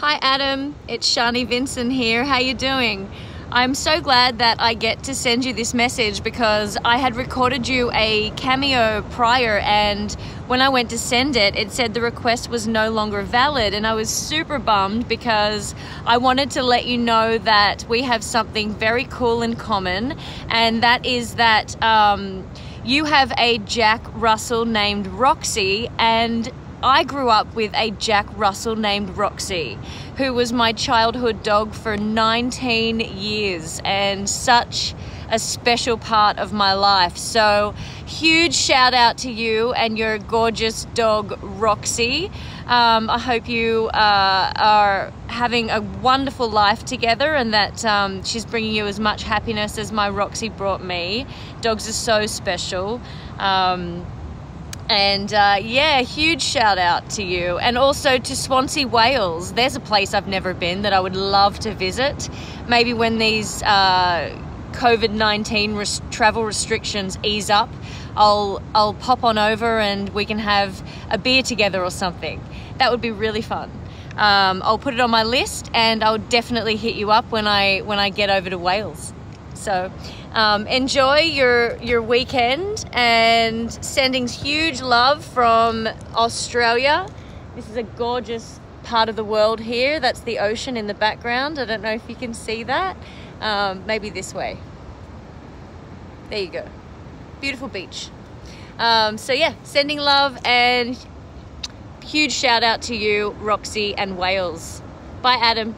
Hi Adam, it's Sharni Vinson here. How you doing? I'm so glad that I get to send you this message because I had recorded you a cameo prior and when I went to send it, it said the request was no longer valid and I was super bummed because I wanted to let you know that we have something very cool in common and that is that um, you have a Jack Russell named Roxy and I grew up with a Jack Russell named Roxy, who was my childhood dog for 19 years and such a special part of my life. So, huge shout out to you and your gorgeous dog, Roxy. Um, I hope you uh, are having a wonderful life together and that um, she's bringing you as much happiness as my Roxy brought me. Dogs are so special. Um, and uh, yeah, huge shout out to you. And also to Swansea, Wales. There's a place I've never been that I would love to visit. Maybe when these uh, COVID 19 res- travel restrictions ease up, I'll, I'll pop on over and we can have a beer together or something. That would be really fun. Um, I'll put it on my list and I'll definitely hit you up when I, when I get over to Wales. So um, enjoy your your weekend and sending huge love from Australia. This is a gorgeous part of the world here. That's the ocean in the background. I don't know if you can see that. Um, maybe this way. There you go. Beautiful beach. Um, so yeah, sending love and huge shout out to you, Roxy and Wales. Bye, Adam.